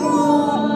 instituição,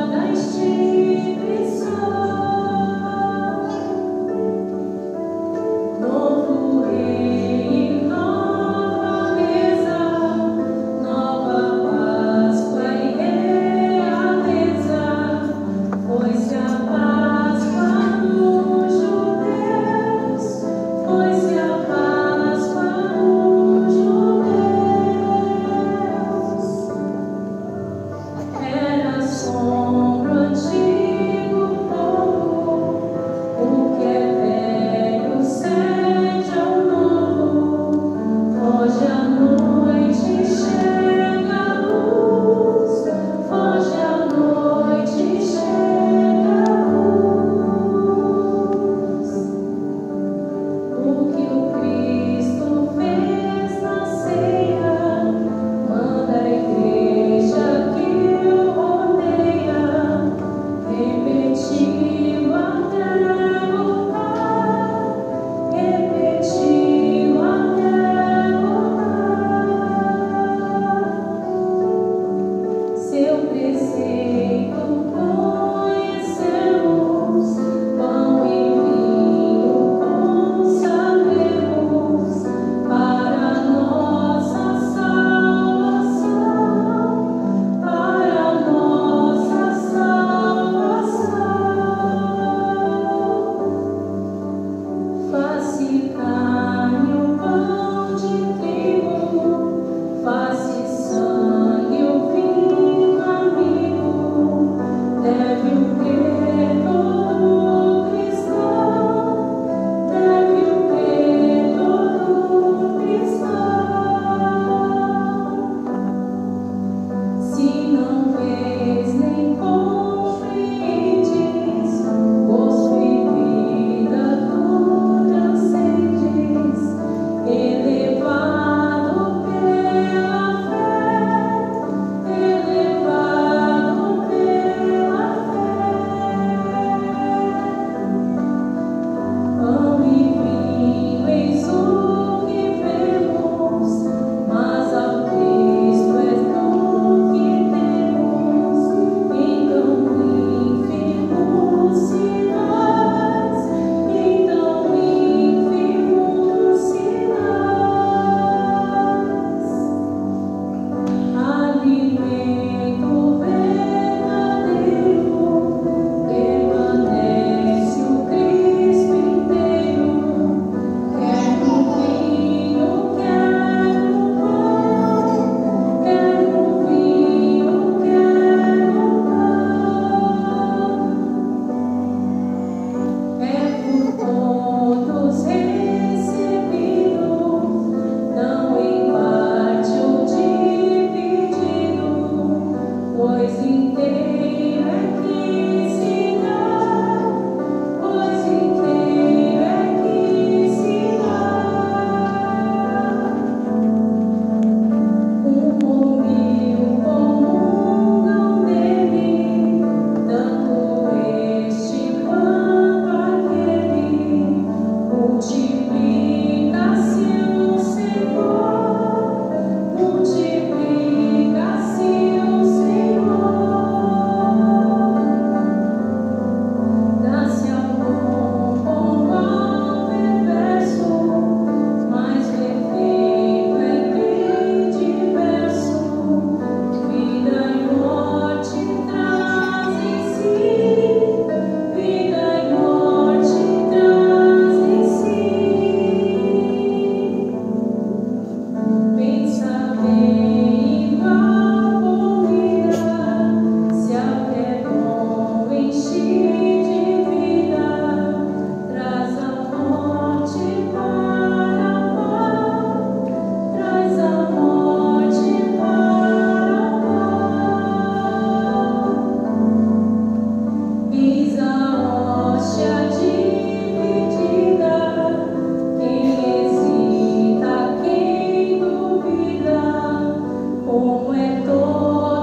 声と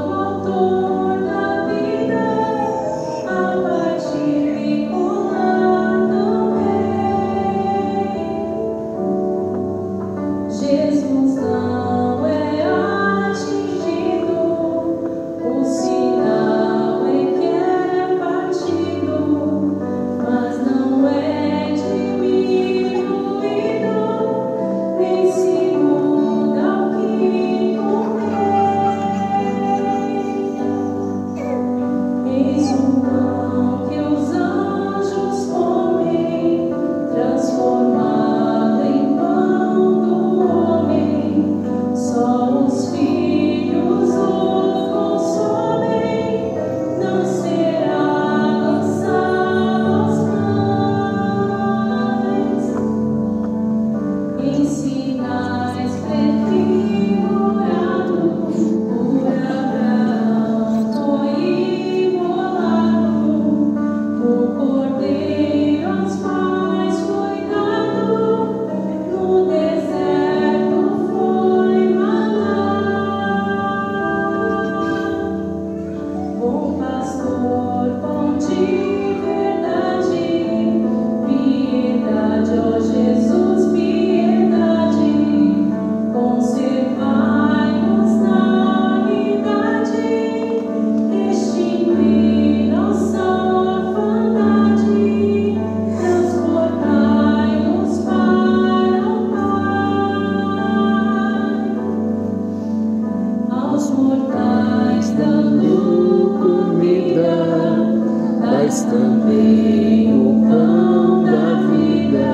mas também o pão da vida,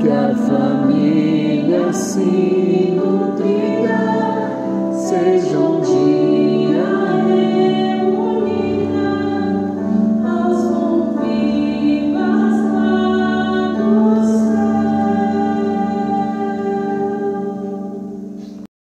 que a família se nutrida, sejam